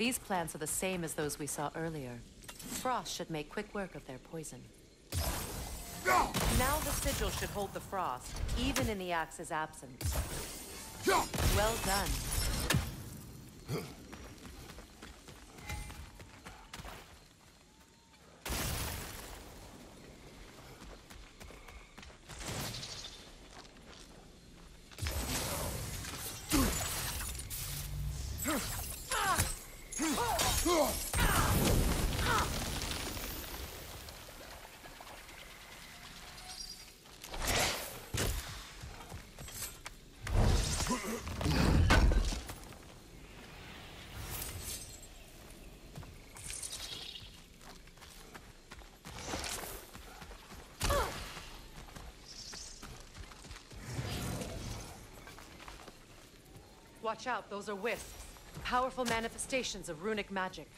These plants are the same as those we saw earlier. Frost should make quick work of their poison. Now the sigil should hold the frost, even in the axe's absence. Well done. Watch out, those are wisps. Powerful manifestations of runic magic.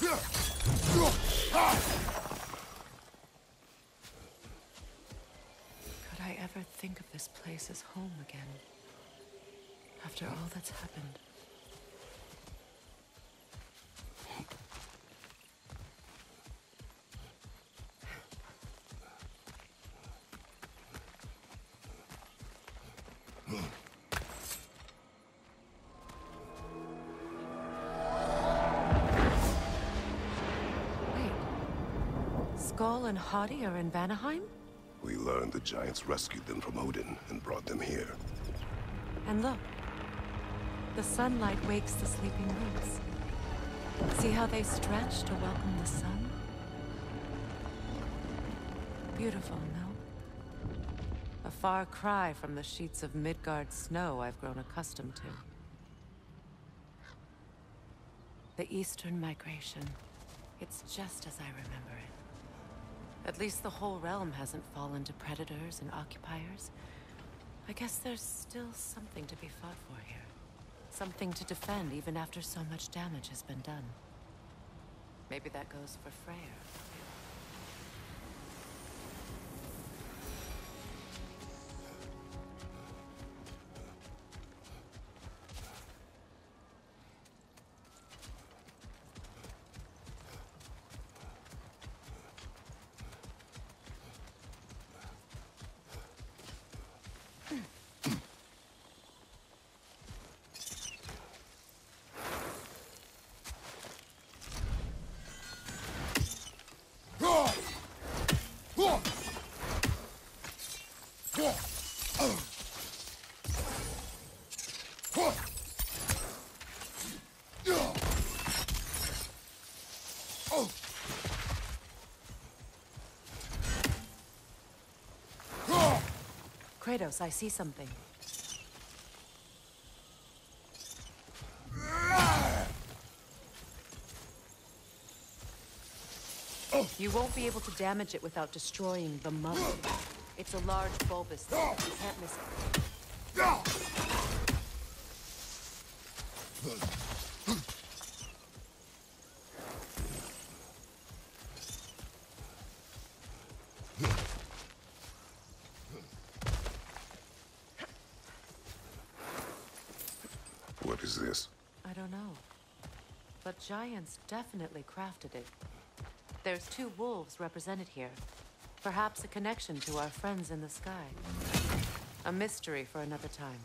Could I ever think of this place as home again? After all that's happened. Hadi are in Vanaheim? We learned the Giants rescued them from Odin and brought them here. And look. The sunlight wakes the sleeping roots. See how they stretch to welcome the sun? Beautiful, no? A far cry from the sheets of Midgard snow I've grown accustomed to. The Eastern Migration. It's just as I remember it. At least the whole realm hasn't fallen to predators and occupiers. I guess there's still something to be fought for here. Something to defend even after so much damage has been done. Maybe that goes for Freyr. Kratos, I see something. You won't be able to damage it without destroying the mother. It's a large bulbous thing. You can't miss it. What is this? I don't know. But giants definitely crafted it. There's two wolves represented here. Perhaps a connection to our friends in the sky. A mystery for another time.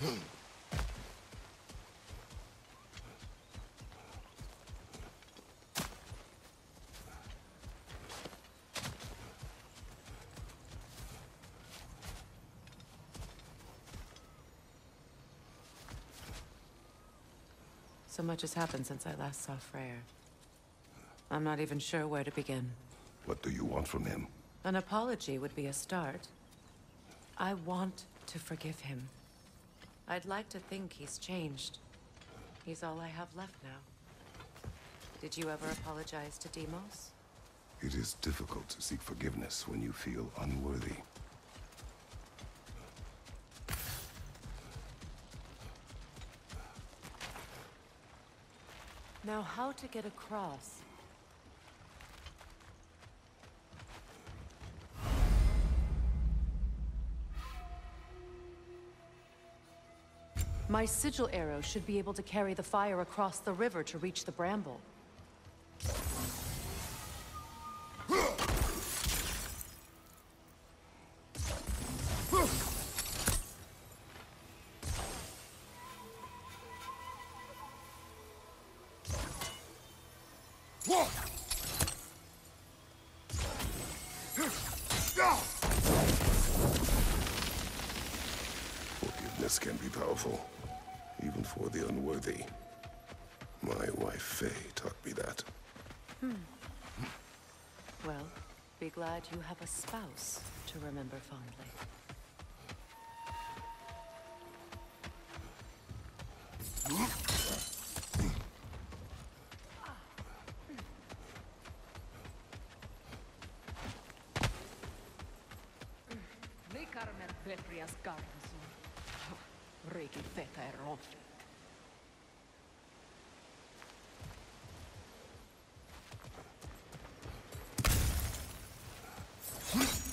So much has happened since I last saw Freyr. I'm not even sure where to begin. What do you want from him? An apology would be a start. I want to forgive him. I'd like to think he's changed. He's all I have left now. Did you ever apologize to Deimos? It is difficult to seek forgiveness when you feel unworthy. Now how to get across? My sigil arrow should be able to carry the fire across the river to reach the bramble. Glad you have a spouse to remember fondly. Petrias. Riikin feta. My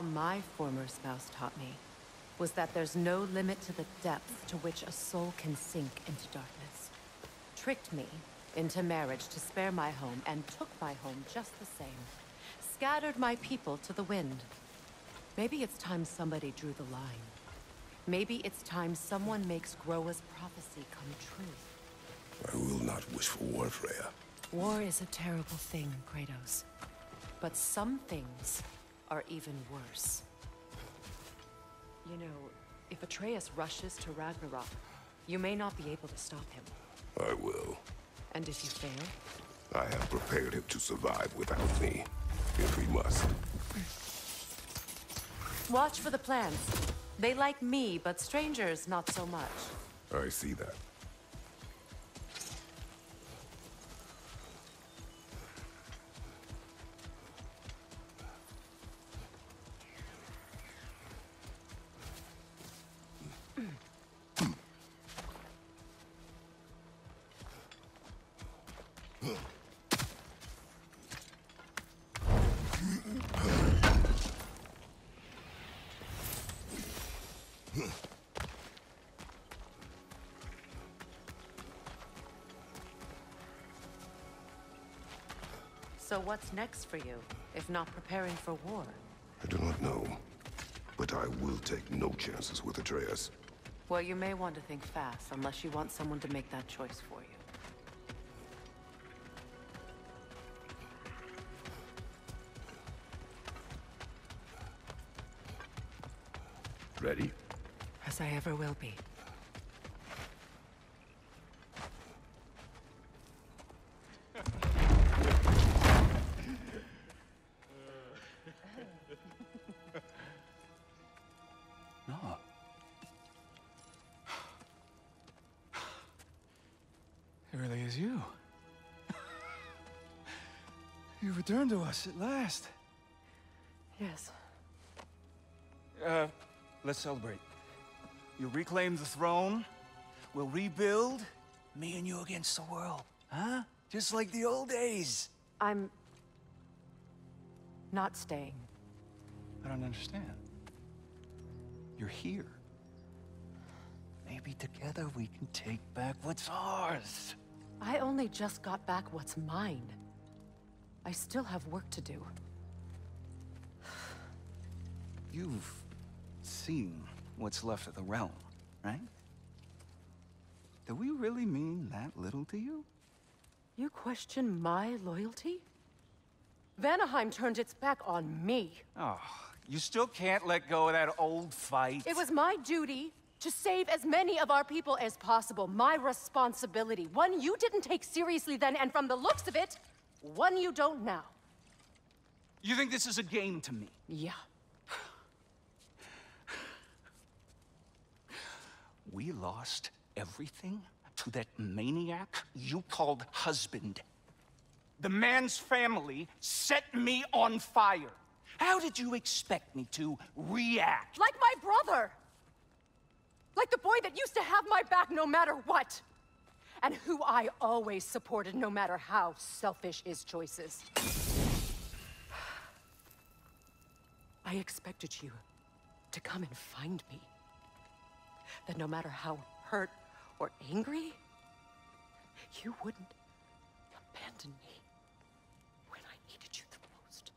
All my former spouse taught me was that there's no limit to the depth to which a soul can sink into darkness. Tricked me into marriage to spare my home and took my home just the same. Scattered my people to the wind. Maybe it's time somebody drew the line. Maybe it's time someone makes Groa's prophecy come true. I will not wish for war, Freya. War is a terrible thing, Kratos. But some things are even worse. You know, if Atreus rushes to Ragnarok, you may not be able to stop him. I will. And if you fail, I have prepared him to survive without me, if he must. watch for the plants. They like me, but strangers not so much. I see that. So what's next for you, if not preparing for war? I do not know, but I will take no chances with Atreus. Well, you may want to think fast, unless you want someone to make that choice for you. Ready? As I ever will be. Is you. You returned to us at last. Yes. Uh, let's celebrate. You reclaim the throne. We'll rebuild. Me and you against the world. Huh? Just like the old days. I'm... not staying. I don't understand. You're here. Maybe together we can take back what's ours. I only just got back what's mine. I still have work to do. You've seen what's left of the realm, right? Do we really mean that little to you? You question my loyalty? Vanaheim turned its back on me. Oh, you still can't let go of that old fight? It was my duty to save as many of our people as possible. My responsibility. One you didn't take seriously then, and from the looks of it, one you don't now. You think this is a game to me? Yeah. We lost everything to that maniac you called husband. The man's family set me on fire. How did you expect me to react? Like my brother! Like the boy that used to have my back no matter what! And who I always supported no matter how selfish his choices. I expected you to come and find me. That no matter how hurt or angry, you wouldn't abandon me when I needed you the most.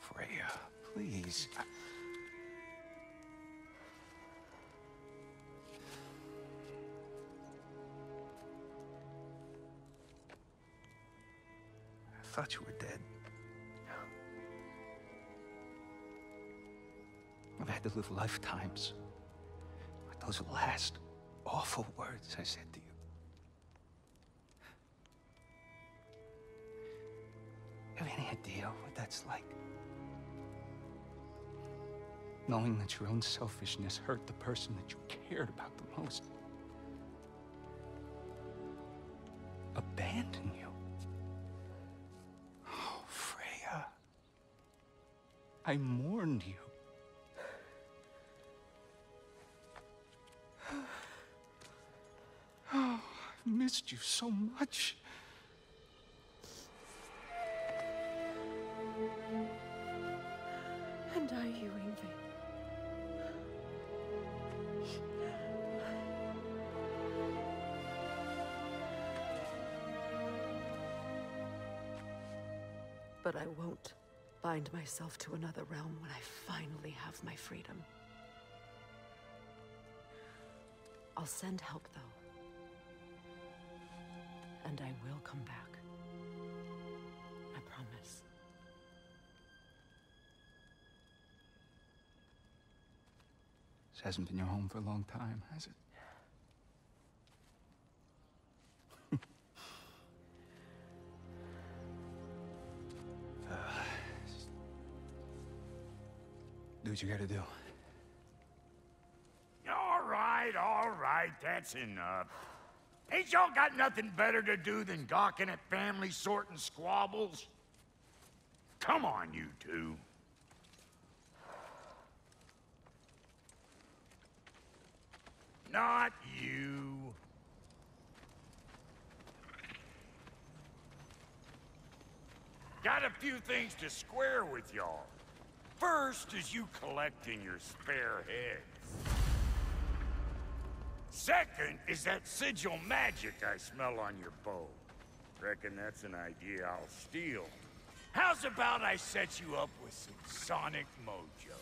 Freya, please. I- thought you were dead. I've had to live lifetimes with those last awful words I said to you. Have any idea what that's like? Knowing that your own selfishness hurt the person that you cared about the most. Abandon you. I mourned you. Oh, I've missed you so much. Bind myself to another realm when I finally have my freedom. I'll send help, though. And I will come back. I promise. This hasn't been your home for a long time, has it? You gotta do. All right, all right, that's enough. Ain't y'all got nothing better to do than gawking at family sorting squabbles? Come on, you two. Not you. Got a few things to square with y'all. First is you collecting your spare heads. Second is that sigil magic I smell on your bow. Reckon that's an idea I'll steal. How's about I set you up with some sonic mojo?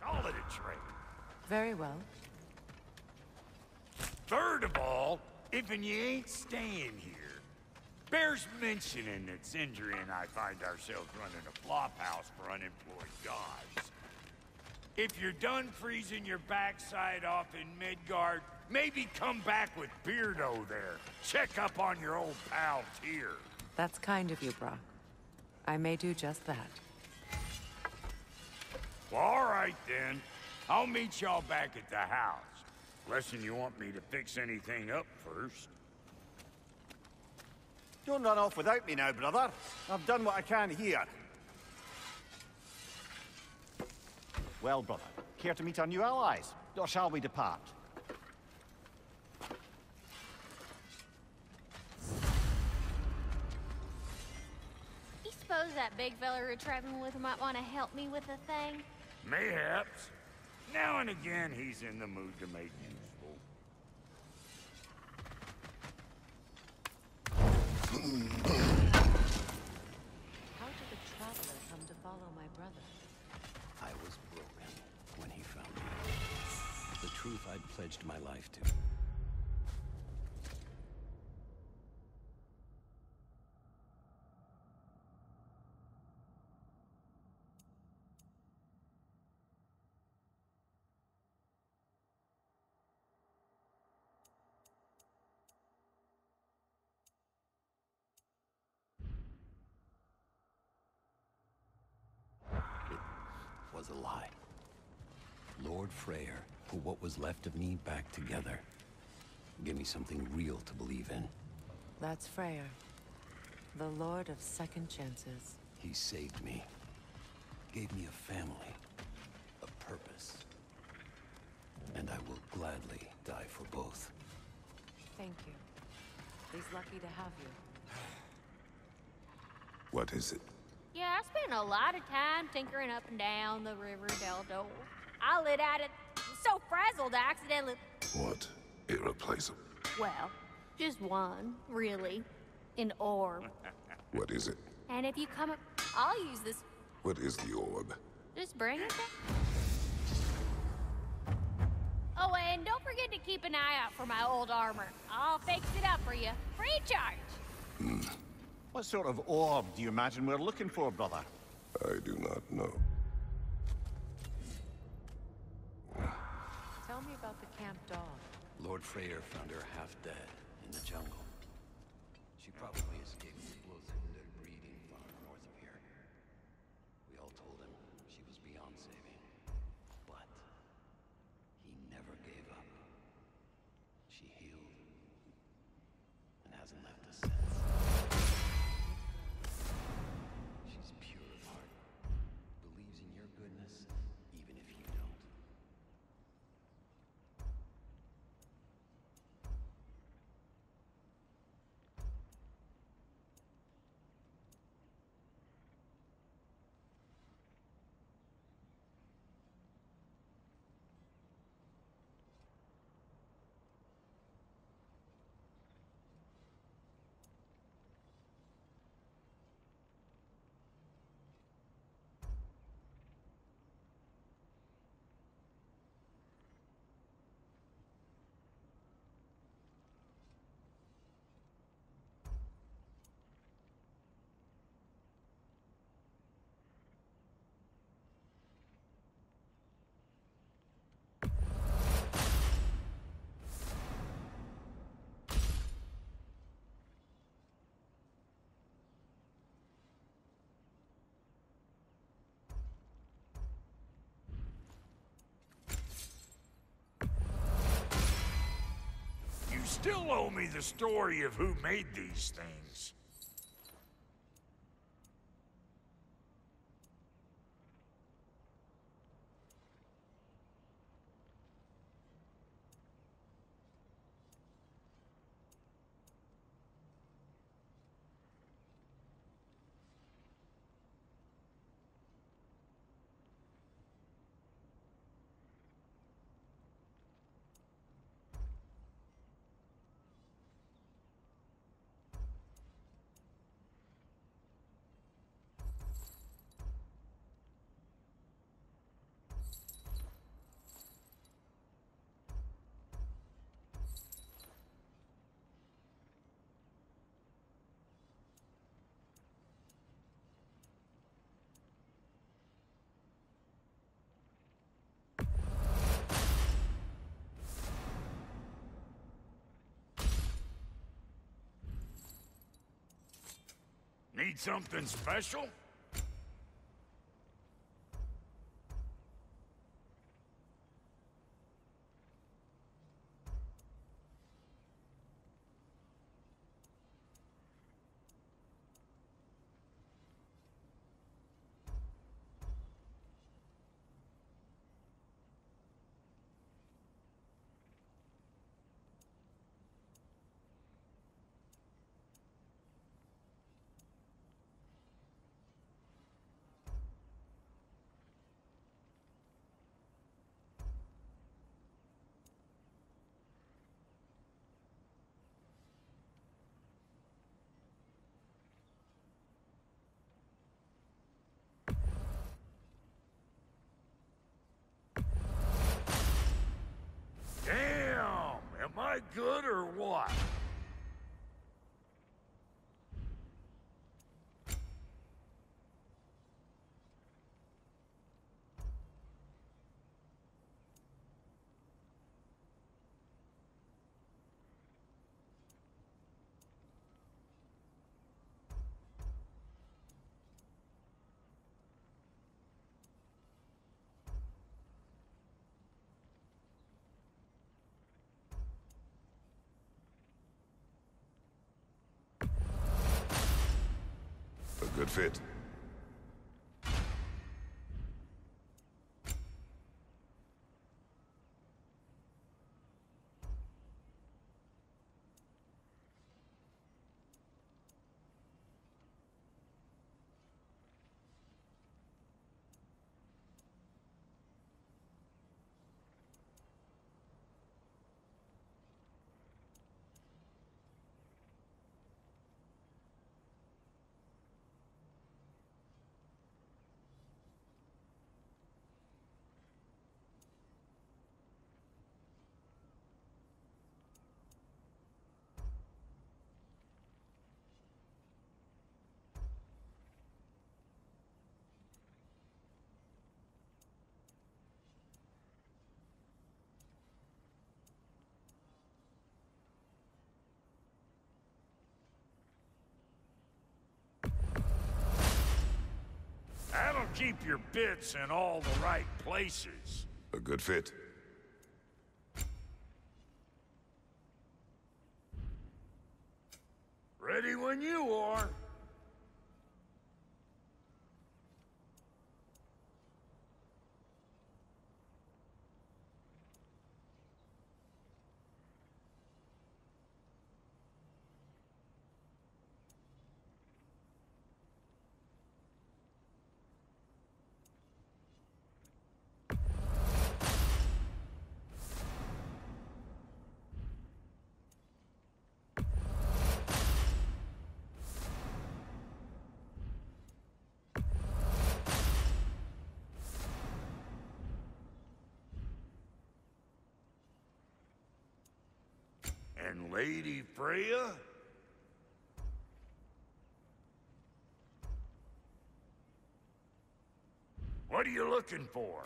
Call it a trade. Very well. Third of all, if and you ain't staying here, bears mentioning that Sindri and I find ourselves running a flop house for unemployed gods. If you're done freezing your backside off in Midgard, maybe come back with Beardo there. Check up on your old pal Tyr. That's kind of you, Brok. I may do just that. Well, all right then. I'll meet y'all back at the house. Unless you want me to fix anything up first. Don't run off without me now, brother. I've done what I can here. Well, brother, care to meet our new allies? Or shall we depart? You suppose that big fella we're traveling with might want to help me with a thing? Mayhaps. Now and again, he's in the mood to make useful. How did the Traveler come to follow my brother? I was broken when he found me. The truth I'd pledged my life to. Was a lie. Lord Freyr what was left of me back together. Give me something real to believe in. That's Freyr. The Lord of Second Chances. He saved me. Gave me a family. A purpose. And I will gladly die for both. Thank you. He's lucky to have you. What is it? Yeah, I spent a lot of time tinkering up and down the River Del I lit at it so frazzled I accidentally... What? Irreplaceable. Well, just one, really. An orb. What is it? And if you come up... I'll use this. What is the orb? Just bring it back. Oh, and don't forget to keep an eye out for my old armor. I'll fix it up for you. Free charge. Hmm. What sort of orb do you imagine we're looking for, brother? I do not know. Tell me about the camp dog. Lord Freyr found her half dead in the jungle. She probably still owe me the story of who made these things. Need something special? Good or what? Good fit. Keep your bits in all the right places. A good fit. Ready when you are. And Lady Freya? What are you looking for?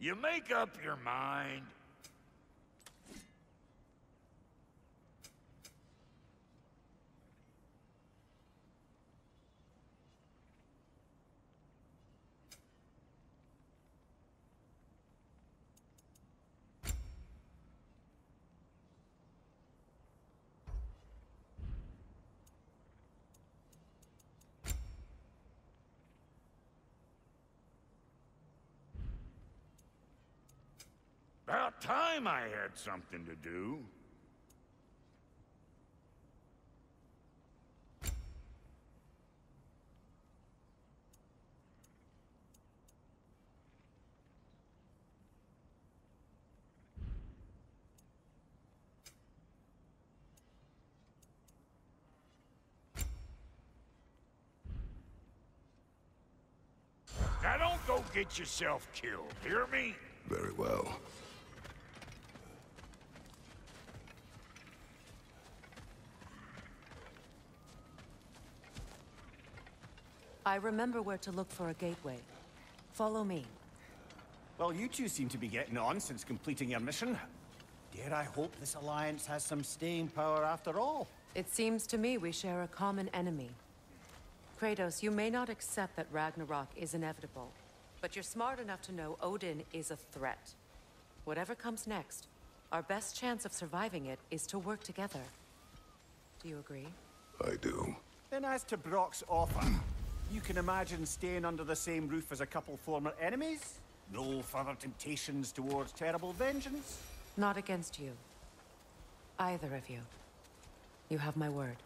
You make up your mind. About time I had something to do. Now don't go get yourself killed, hear me? Very well. I remember where to look for a gateway. Follow me. Well, you two seem to be getting on since completing your mission. Dare I hope this alliance has some staying power after all? It seems to me we share a common enemy. Kratos, you may not accept that Ragnarok is inevitable, but you're smart enough to know Odin is a threat. Whatever comes next, our best chance of surviving it is to work together. Do you agree? I do. Then as to Brok's offer, you can imagine staying under the same roof as a couple former enemies? No further temptations towards terrible vengeance? Not against you. Either of you. You have my word.